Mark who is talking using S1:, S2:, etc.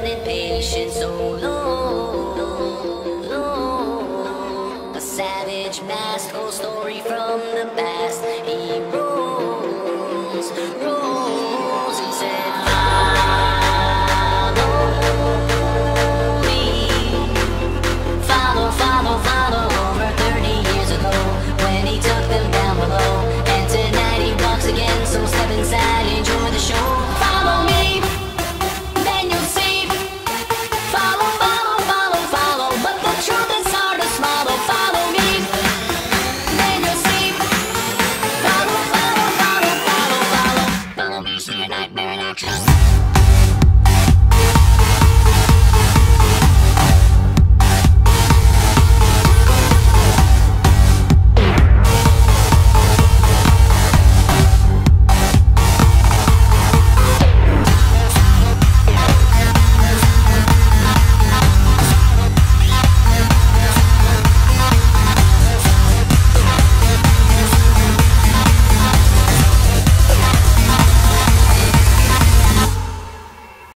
S1: been impatient so oh, long. long. A savage mask, whole story from the past. Podcast.